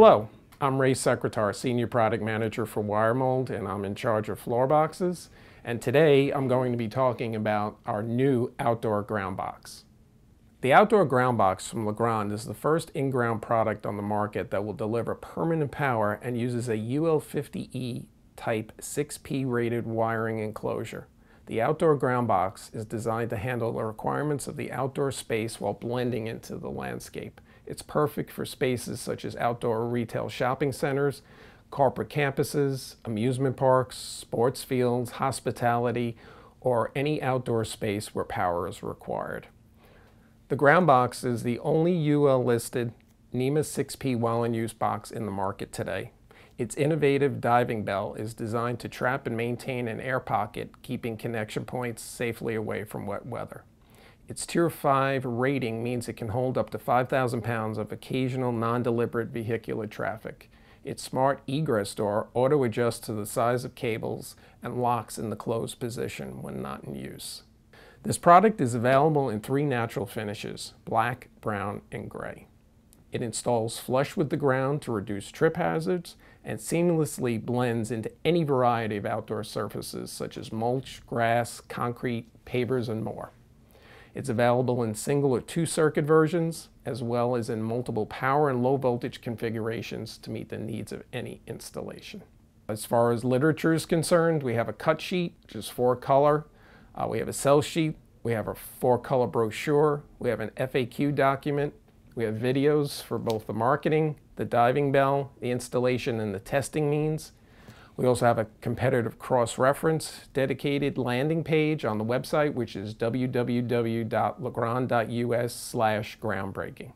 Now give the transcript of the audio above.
Hello, I'm Ray Secretar, Senior Product Manager for Wiremold, and I'm in charge of floor boxes. And today I'm going to be talking about our new outdoor ground box. The outdoor ground box from Legrand is the first in-ground product on the market that will deliver permanent power and uses a UL50E type 6P rated wiring enclosure. The outdoor ground box is designed to handle the requirements of the outdoor space while blending into the landscape. It's perfect for spaces such as outdoor retail shopping centers, corporate campuses, amusement parks, sports fields, hospitality, or any outdoor space where power is required. The ground box is the only UL listed NEMA 6P while in use box in the market today. Its innovative diving bell is designed to trap and maintain an air pocket, keeping connection points safely away from wet weather. Its Tier 5 rating means it can hold up to 5,000 pounds of occasional non-deliberate vehicular traffic. Its smart egress door auto-adjusts to the size of cables and locks in the closed position when not in use. This product is available in three natural finishes, black, brown, and gray. It installs flush with the ground to reduce trip hazards and seamlessly blends into any variety of outdoor surfaces such as mulch, grass, concrete, pavers, and more. It's available in single or two circuit versions, as well as in multiple power and low voltage configurations to meet the needs of any installation. As far as literature is concerned, we have a cut sheet, which is four color, uh, we have a sell sheet, we have a four color brochure, we have an FAQ document, we have videos for both the marketing, the diving bell, the installation, and the testing means. We also have a competitive cross-reference dedicated landing page on the website, which is www.legrand.us slash groundbreaking.